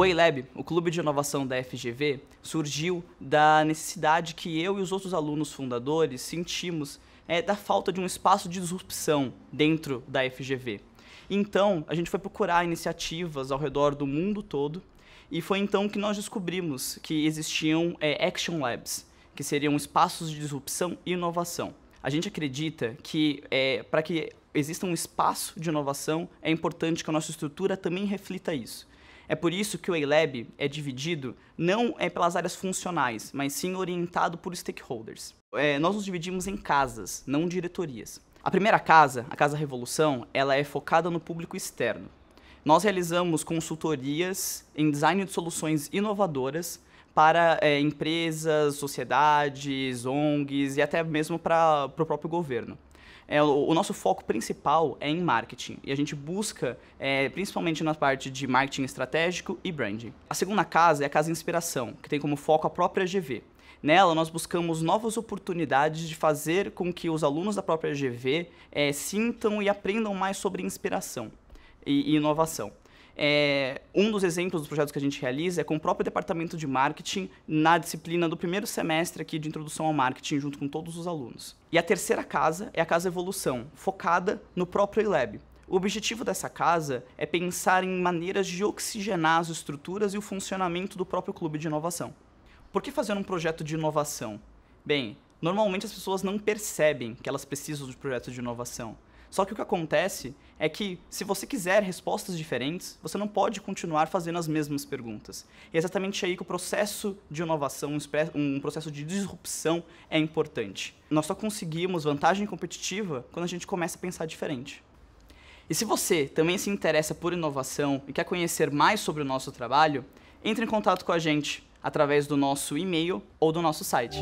O A-Lab, o clube de inovação da FGV, surgiu da necessidade que eu e os outros alunos fundadores sentimos é, da falta de um espaço de disrupção dentro da FGV. Então, a gente foi procurar iniciativas ao redor do mundo todo e foi então que nós descobrimos que existiam é, Action Labs, que seriam espaços de disrupção e inovação. A gente acredita que é, para que exista um espaço de inovação, é importante que a nossa estrutura também reflita isso. É por isso que o A-Lab é dividido não é pelas áreas funcionais, mas sim orientado por stakeholders. É, nós nos dividimos em casas, não diretorias. A primeira casa, a Casa Revolução, ela é focada no público externo. Nós realizamos consultorias em design de soluções inovadoras para é, empresas, sociedades, ONGs e até mesmo para o próprio governo. É, o, o, nosso foco principal é em marketing e a gente busca, é, principalmente na parte de marketing estratégico e branding. A segunda casa é a Casa Inspiração, que tem como foco a própria GV. Nela, nós buscamos novas oportunidades de fazer com que os alunos da própria GV é, sintam e aprendam mais sobre inspiração e, e inovação. É, um dos exemplos dos projetos que a gente realiza é com o próprio departamento de marketing na disciplina do primeiro semestre aqui de introdução ao marketing, junto com todos os alunos. E a terceira casa é a Casa Evolução, focada no próprio eLab. O objetivo dessa casa é pensar em maneiras de oxigenar as estruturas e o funcionamento do próprio clube de inovação. Por que fazer um projeto de inovação? Bem, normalmente as pessoas não percebem que elas precisam de projetos de inovação. Só que o que acontece é que, se você quiser respostas diferentes, você não pode continuar fazendo as mesmas perguntas. E é exatamente aí que o processo de inovação, um processo de disrupção é importante. Nós só conseguimos vantagem competitiva quando a gente começa a pensar diferente. E se você também se interessa por inovação e quer conhecer mais sobre o nosso trabalho, entre em contato com a gente através do nosso e-mail ou do nosso site.